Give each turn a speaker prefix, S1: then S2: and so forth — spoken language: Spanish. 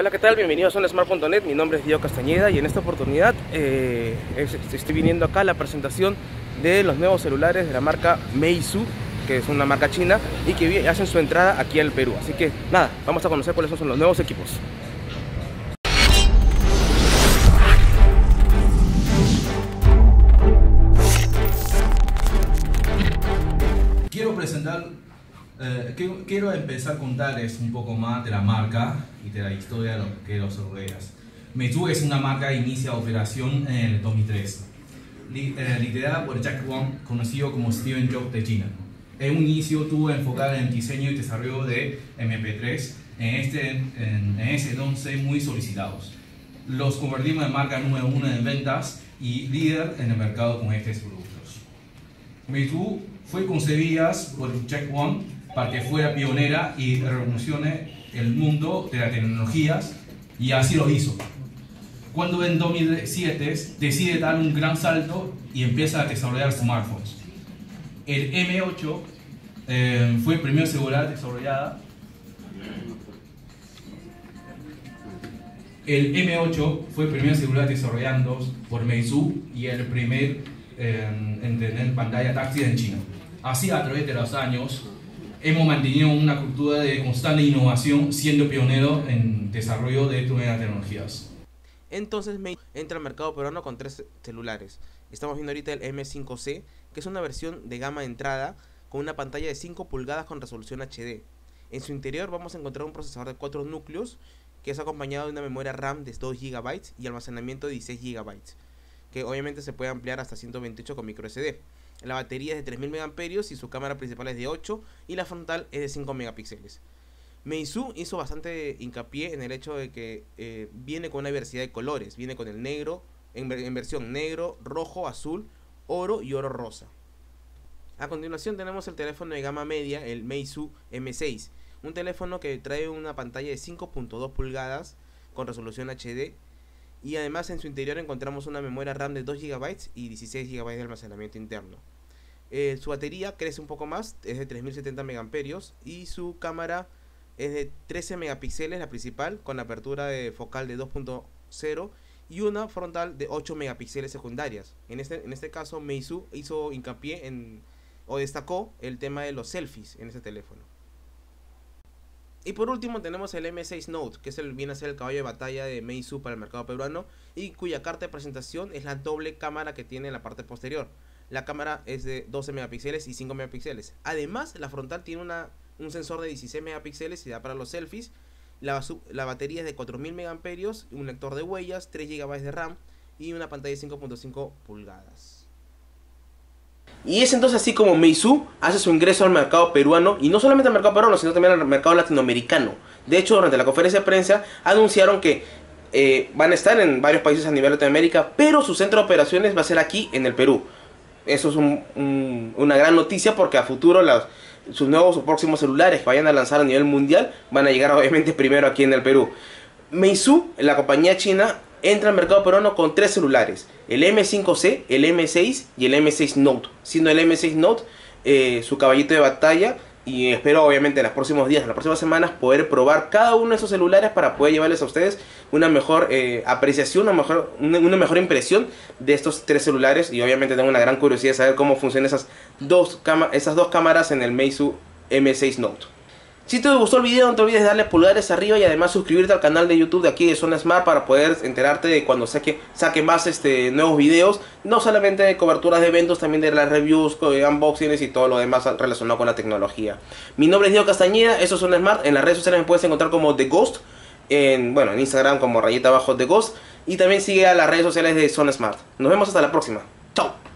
S1: Hola, ¿qué tal? Bienvenidos a Smart.net. Mi nombre es Diego Castañeda y en esta oportunidad eh, estoy viniendo acá a la presentación de los nuevos celulares de la marca Meizu, que es una marca china y que hacen su entrada aquí al Perú. Así que nada, vamos a conocer cuáles son los nuevos equipos.
S2: Quiero presentar eh, quiero empezar a contarles un poco más de la marca y de la historia de lo que los rodeas. Meizu es una marca que inicia operación en el 2003, eh, liderada por Jack Wang, conocido como Steven Jobs de China. En un inicio tuvo enfocado en el diseño y desarrollo de MP3, en, este, en, ese entonces muy solicitados. Los convertimos en marca número uno en ventas y líder en el mercado con estos productos. Meizu fue concebida por Jack Wang para que fuera pionera y revolucione el mundo de las tecnologías y así lo hizo. Cuando en 2007 decide dar un gran salto y empieza a desarrollar smartphones. El M8 eh, fue el primer celular desarrollada. El M8 fue el primer celular desarrollado por Meizu y el primer eh, en tener pantalla táctil en China. Así a través de los años hemos mantenido una cultura de constante innovación, siendo pionero en desarrollo de nuevas tecnologías.
S1: Entonces me entra al mercado peruano con tres celulares. Estamos viendo ahorita el M5C, que es una versión de gama de entrada con una pantalla de 5 pulgadas con resolución HD. En su interior vamos a encontrar un procesador de 4 núcleos que es acompañado de una memoria RAM de 2 GB y almacenamiento de 16 GB, que obviamente se puede ampliar hasta 128 con microSD. La batería es de 3000 mAh y su cámara principal es de 8 y la frontal es de 5 megapíxeles. Meizu hizo bastante hincapié en el hecho de que eh, viene con una diversidad de colores, viene con el negro, en, versión negro, rojo, azul, oro y oro rosa. A continuación tenemos el teléfono de gama media, el Meizu M6, un teléfono que trae una pantalla de 5.2 pulgadas con resolución HD y además en su interior encontramos una memoria RAM de 2 GB y 16 GB de almacenamiento interno. Eh, su batería crece un poco más, es de 3070 mAh y su cámara es de 13 megapíxeles la principal con apertura de focal de 2.0 y una frontal de 8 megapíxeles secundarias. En este, en este caso Meizu hizo hincapié en o destacó el tema de los selfies en este teléfono. Y por último tenemos el M6 Note, que es el, viene a ser el caballo de batalla de Meizu para el mercado peruano y cuya carta de presentación es la doble cámara que tiene en la parte posterior. La cámara es de 12 megapíxeles y 5 megapíxeles. Además, la frontal tiene una, un sensor de 16 megapíxeles y da para los selfies. La, batería es de 4000 mAh, un lector de huellas, 3 GB de RAM y una pantalla de 5.5 pulgadas. Y es entonces así como Meizu hace su ingreso al mercado peruano, y no solamente al mercado peruano, sino también al mercado latinoamericano. De hecho, durante la conferencia de prensa anunciaron que eh, van a estar en varios países a nivel Latinoamérica, pero su centro de operaciones va a ser aquí en el Perú. Eso es una gran noticia porque a futuro sus nuevos o próximos celulares que vayan a lanzar a nivel mundial van a llegar obviamente primero aquí en el Perú. Meizu, la compañía china, entra al mercado peruano con tres celulares, el M5C, el M6 y el M6 Note, siendo el M6 Note eh, su caballito de batalla y espero obviamente en los próximos días, en las próximas semanas poder probar cada uno de esos celulares para poder llevarles a ustedes una mejor eh, apreciación, una mejor, una, mejor impresión de estos tres celulares y obviamente tengo una gran curiosidad de saber cómo funcionan esas dos, esas dos cámaras en el Meizu M6 Note. Si te gustó el video no te olvides de darle pulgares arriba y además suscribirte al canal de YouTube de aquí de Zona Smart para poder enterarte de cuando saque, más este, nuevos videos. No solamente de coberturas de eventos, también de las reviews, unboxings y todo lo demás relacionado con la tecnología. Mi nombre es Diego Castañeda, eso es Zona Smart. En las redes sociales me puedes encontrar como The Ghost. En, bueno, en Instagram como rayita abajo The Ghost. Y también sigue a las redes sociales de Zona Smart. Nos vemos hasta la próxima. Chao.